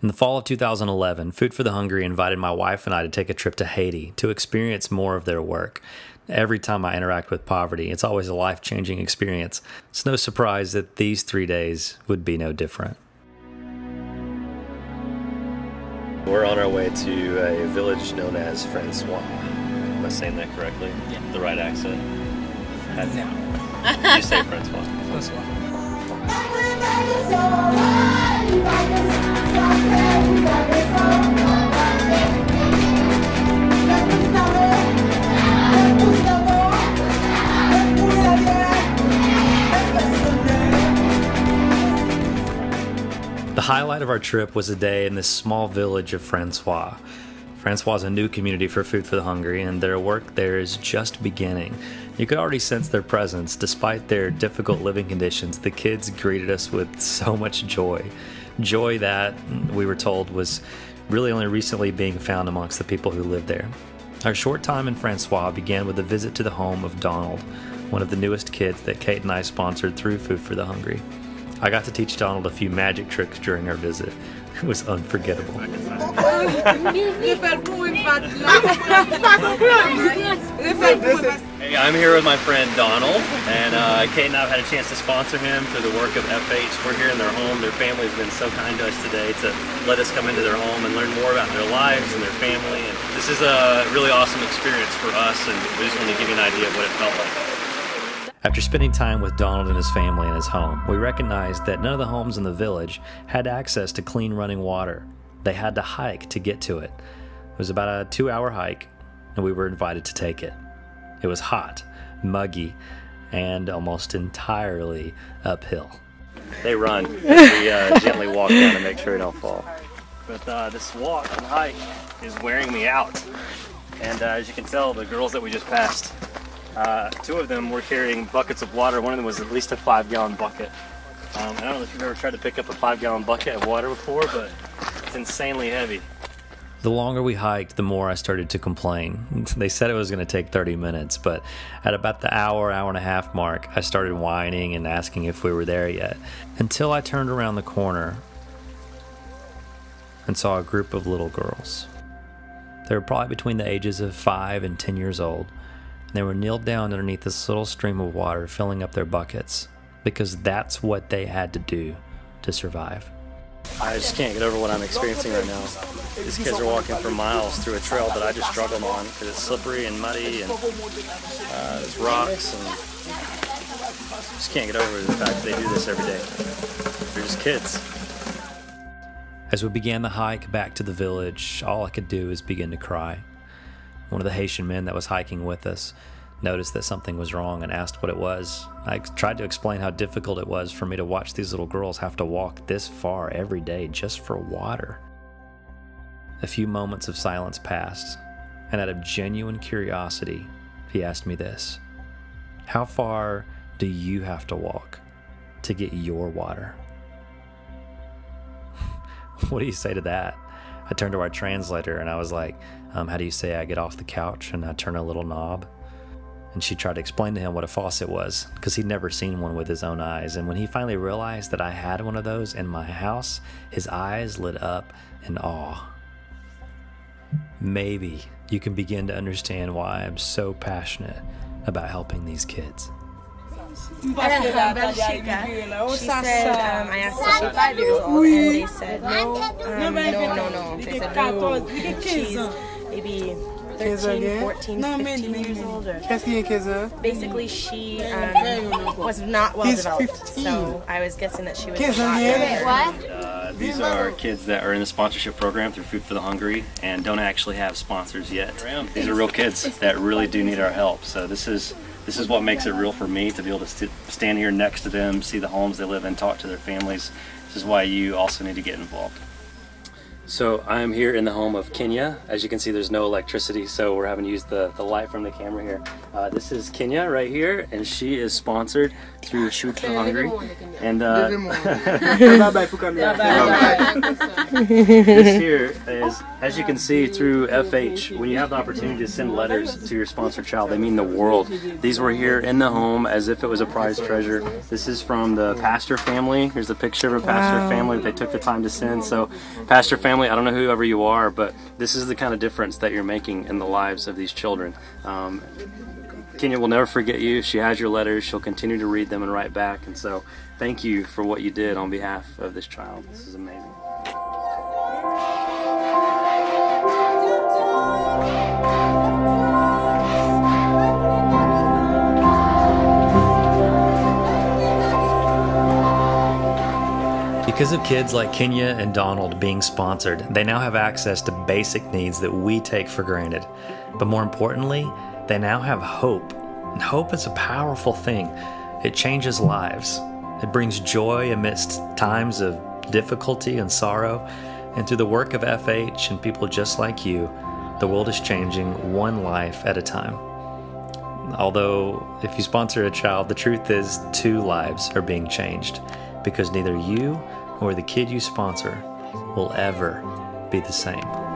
In the fall of 2011, Food for the Hungry invited my wife and I to take a trip to Haiti to experience more of their work. Every time I interact with poverty, it's always a life changing experience. It's no surprise that these three days would be no different. We're on our way to a village known as Francois. Am I saying that correctly? Yeah. The right accent? No. Did you say Francois? Francois. The highlight of our trip was a day in this small village of Francois. Francois is a new community for Food for the Hungry, and their work there is just beginning. You could already sense their presence. Despite their difficult living conditions, the kids greeted us with so much joy. Joy that, we were told, was really only recently being found amongst the people who lived there. Our short time in Francois began with a visit to the home of Donald, one of the newest kids that Kate and I sponsored through Food for the Hungry. I got to teach Donald a few magic tricks during our visit. It was unforgettable. Hey, I'm here with my friend Donald, and uh, Kate and I have had a chance to sponsor him through the work of FH. We're here in their home. Their family's been so kind to us today to let us come into their home and learn more about their lives and their family. And this is a really awesome experience for us, and we just want to give you an idea of what it felt like. After spending time with Donald and his family in his home, we recognized that none of the homes in the village had access to clean running water. They had to hike to get to it. It was about a two hour hike, and we were invited to take it. It was hot, muggy, and almost entirely uphill. They run. we uh, gently walk down to make sure we don't fall. But uh, this walk and hike is wearing me out. And uh, as you can tell, the girls that we just passed, uh, two of them were carrying buckets of water. One of them was at least a five gallon bucket. Um, I don't know if you've ever tried to pick up a five gallon bucket of water before, but it's insanely heavy. The longer we hiked, the more I started to complain. They said it was going to take 30 minutes, but at about the hour, hour and a half mark, I started whining and asking if we were there yet. Until I turned around the corner and saw a group of little girls. They were probably between the ages of 5 and 10 years old. They were kneeled down underneath this little stream of water, filling up their buckets, because that's what they had to do to survive. I just can't get over what I'm experiencing right now. These kids are walking for miles through a trail that I just struggled on because it's slippery and muddy and uh, there's rocks and just can't get over the fact that they do this every day. They're just kids. As we began the hike back to the village, all I could do was begin to cry. One of the Haitian men that was hiking with us noticed that something was wrong and asked what it was. I tried to explain how difficult it was for me to watch these little girls have to walk this far every day just for water. A few moments of silence passed, and out of genuine curiosity, he asked me this How far do you have to walk to get your water? what do you say to that? I turned to our translator and I was like, um, How do you say I get off the couch and I turn a little knob? And she tried to explain to him what a faucet was because he'd never seen one with his own eyes. And when he finally realized that I had one of those in my house, his eyes lit up in awe. Maybe you can begin to understand why I'm so passionate about helping these kids. She said, um, I asked if she's five years old, and they said, no, um, no, no, no. They said, no, she's maybe 13, 14, 15 years old. Or Qu'est-ce qu'il y a, Keza? basically, she um, was not well He's developed, 15. so I was guessing that she was Kids not are here. very- Uh, these are kids that are in the sponsorship program through Food for the Hungry and don't actually have sponsors yet. These are real kids that really do need our help. So this is this is what makes it real for me to be able to st- stand here next to them, see the homes they live in, talk to their families. This is why you also need to get involved. So I'm here in the home of Kenya. As you can see, there's no electricity, so we're having to use the, the light from the camera here. Uh, this is Kenya right here, and she is sponsored through Food for Hungry. And uh, this here is, as you can see through FH, when you have the opportunity to send letters to your sponsored child, they mean the world. These were here in the home as if it was a prized treasure. This is from the pastor family. Here's a picture of a pastor Wow. family that they took the time to send. So, pastor family, I don't know whoever you are, but this is the kind of difference that you're making in the lives of these children. Um, Kenya will never forget you. She has your letters. She'll continue to read them and write back. And so, thank you for what you did on behalf of this child. This is amazing. Because of kids like Kenya and Donald being sponsored, they now have access to basic needs that we take for granted. But more importantly, they now have hope. And hope is a powerful thing. It changes lives. It brings joy amidst times of difficulty and sorrow. And through the work of FH and people just like you, the world is changing one life at a time. Although, if you sponsor a child, the truth is two lives are being changed because neither you nor the kid you sponsor will ever be the same.